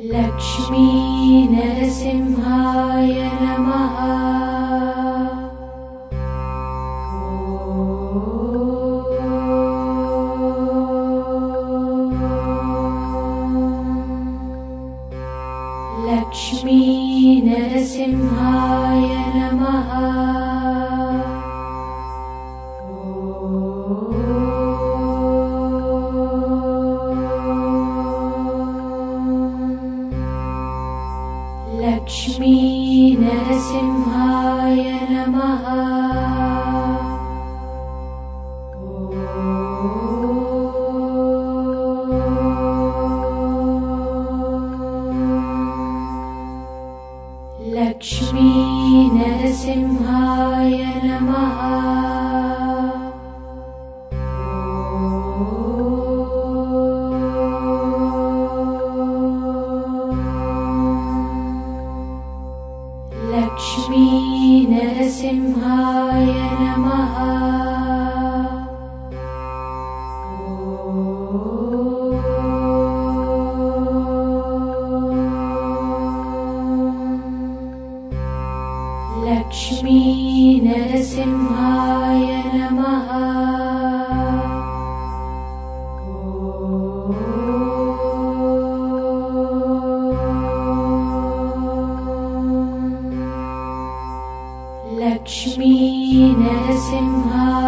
लक्ष्मी नरसिंहाय नमः। लक्ष्मी नरसिंहाय नमः। लक्ष्मी नरसिंहा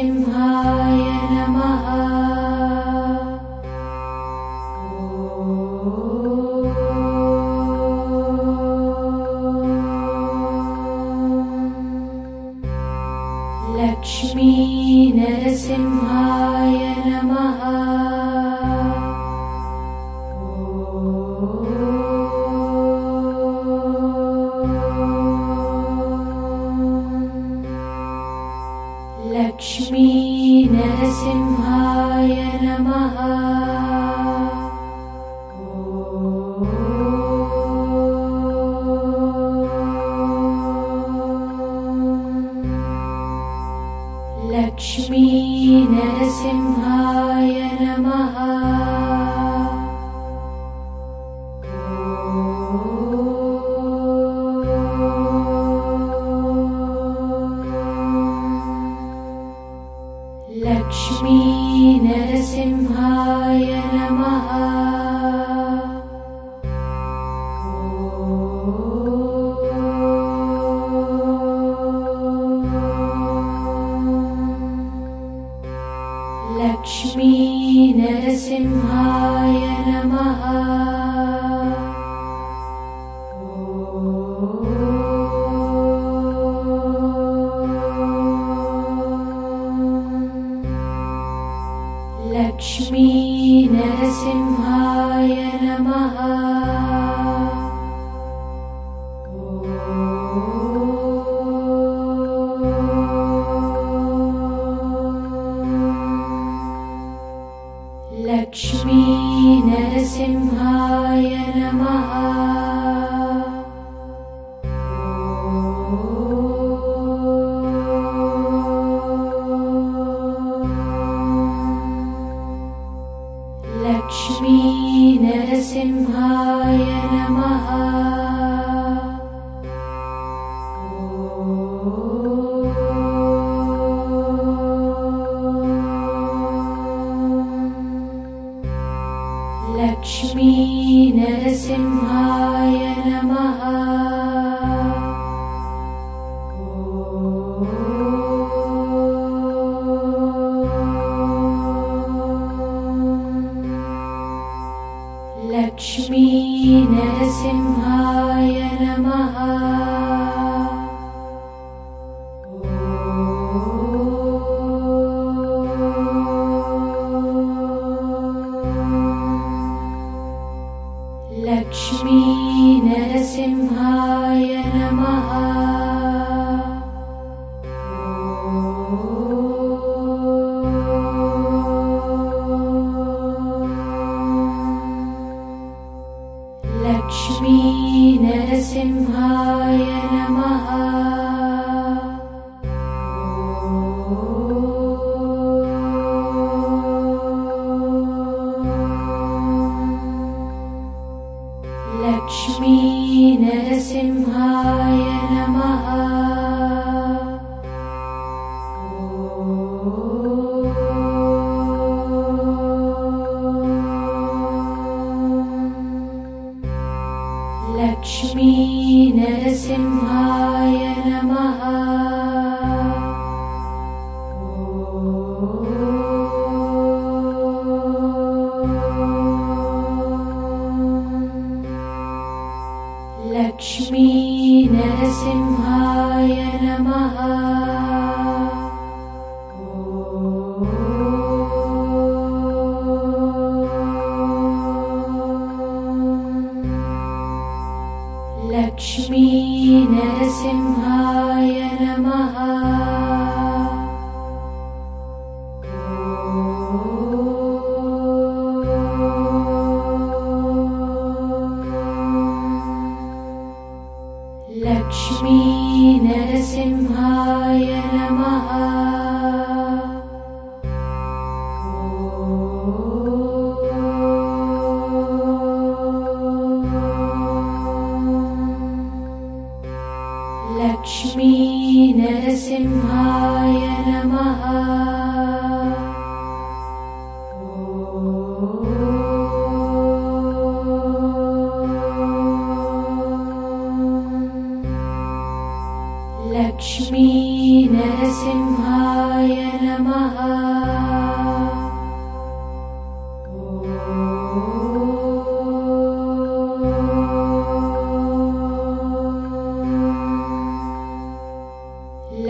in श्रीनरसिंहाय नमः। Lakshmi Narasimha.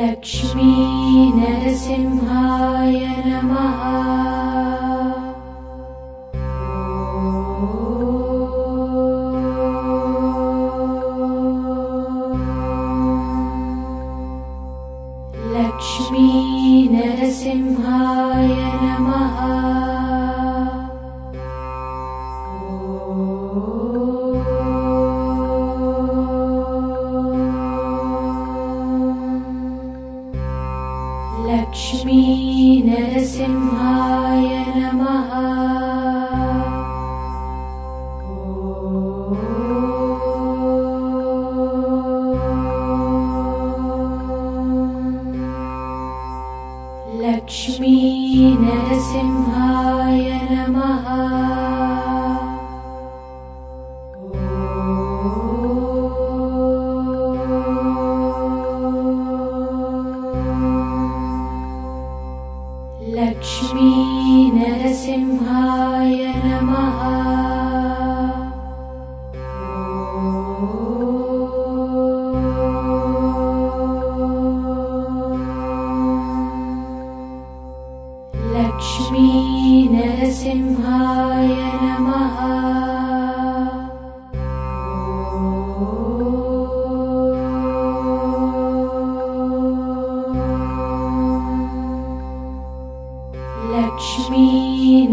लक्ष्मी नरसिंहाय नमः। ी नरसिंहाय नमः। श्रीनरसिंहाय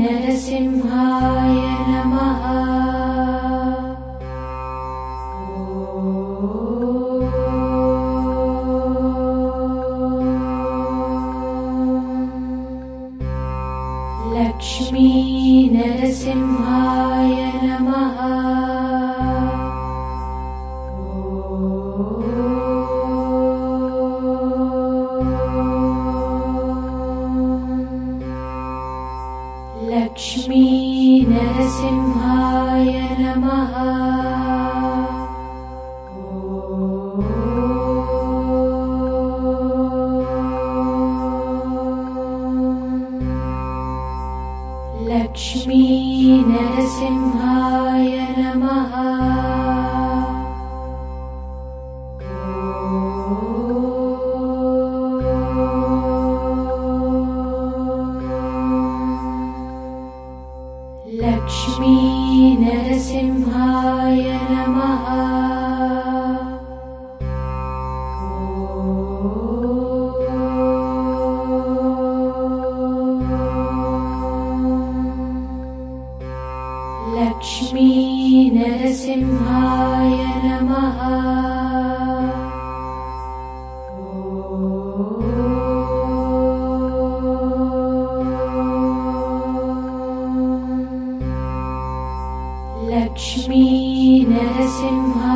नमः। श्रीनरसिंहाय नमः। लक्ष्मी नरसिंह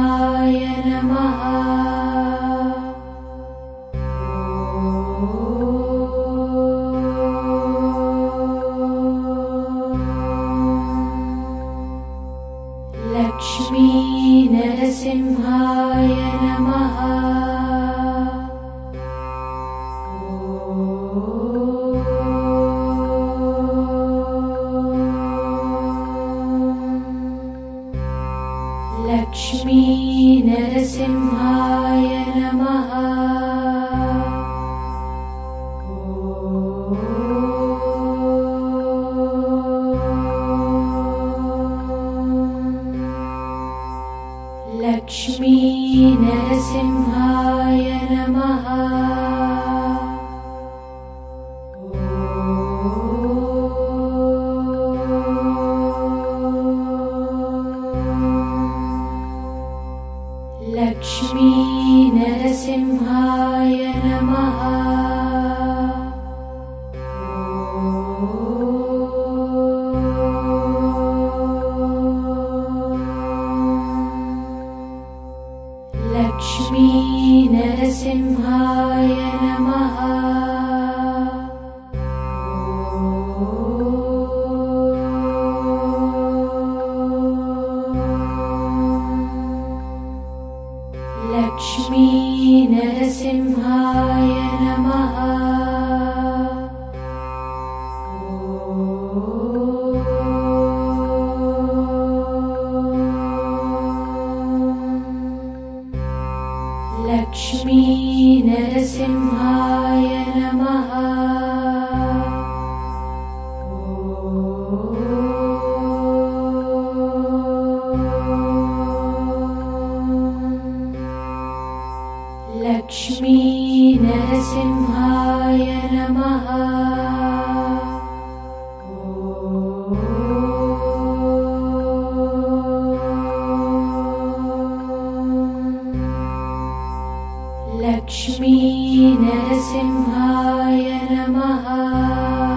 Narayana नरसिंहाय नमः। लक्ष्मी नरसिंहाय नमः। लक्ष्मी नरसिंहाय नमः।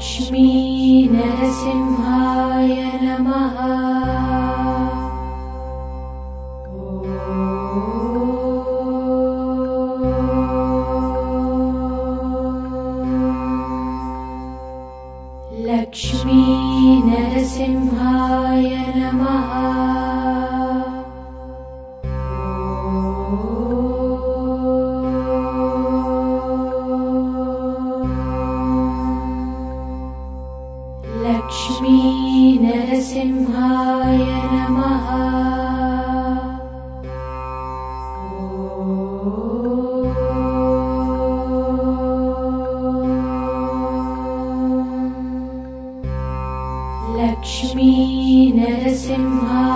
लक्ष्मी नरसिंहाय नमः। लक्ष्मी नरसिंहा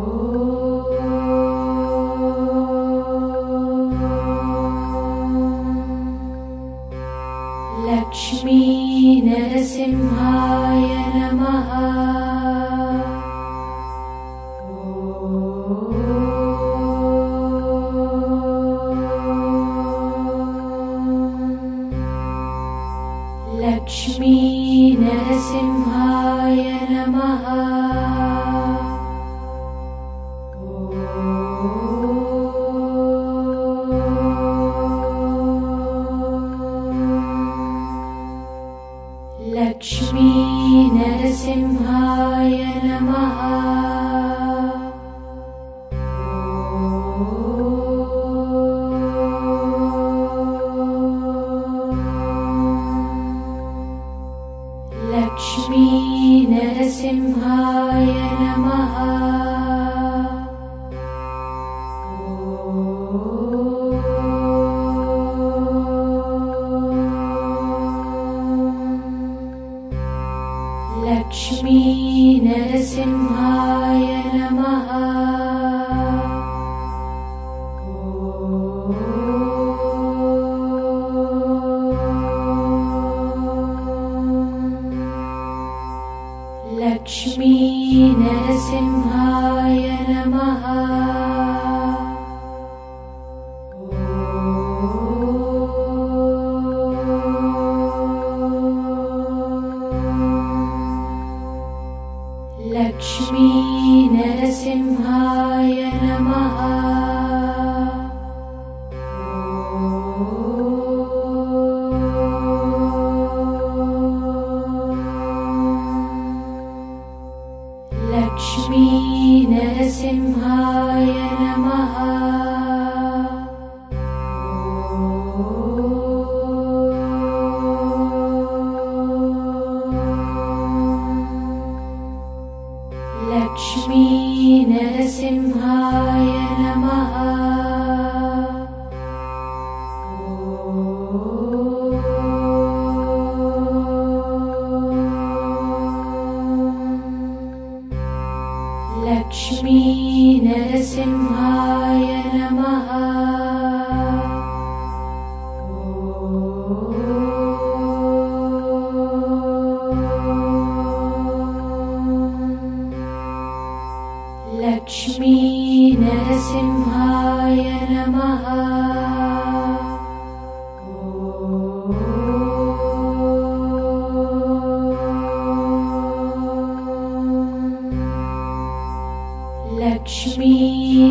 Oh.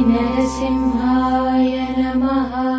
नरसिंहाय नमः